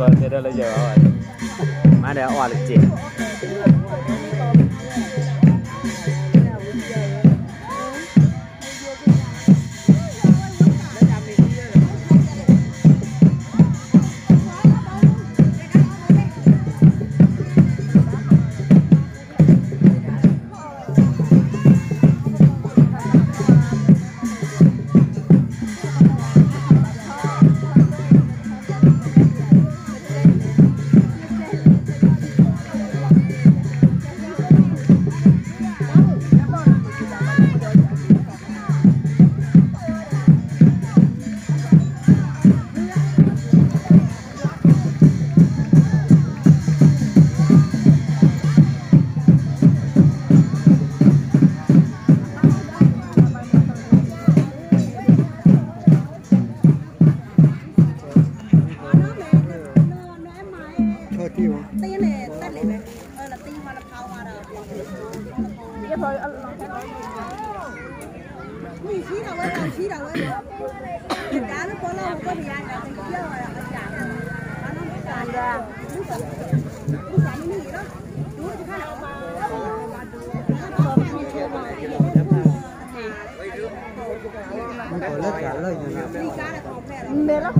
ก่อนเสร็จแล้วเราจะเอามาเดี๋ยวอ่อนเลยจี rồi. Cái thôi ăn Mì xí đâu ấy, mì xí đâu ấy. Cá nó có lâu không có thì ăn là thịt chưa mà là ăn chả. Nó nó mới chả ra. Nó chả nó chả như gì đó. Thì khác. Nó rồi trả lời như nào Mà bây giờ thì nó vô để hồi để nó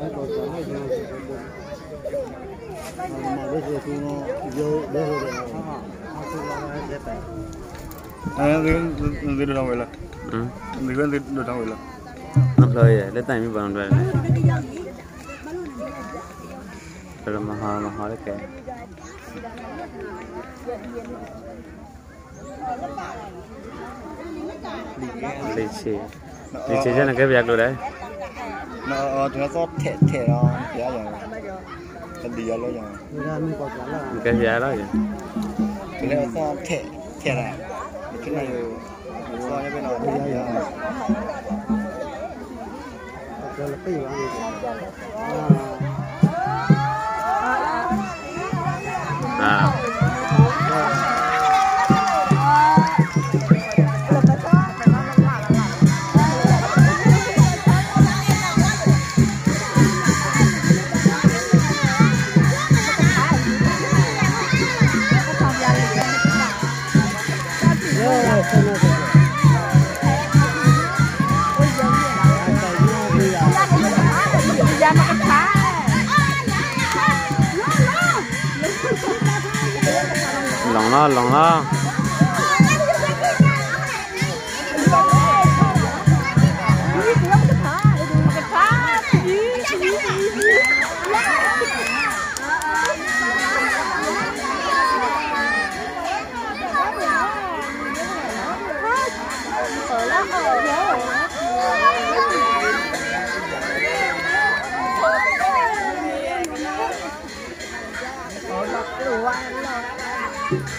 Nó cứ lo nó sẽ lời lấy tay mới vào về này đi giao đi rồi mà họ mà họ lấy lì xì lì xì cho là cái việc rồi đấy nó chúng nó có thể thể nó giá rồi. Nó đi ra rồi. Cái giá đó vậy cái này nó có thể thể này cái này so với bên nó thì Rồi. Là cái gì bạn 冷了冷了。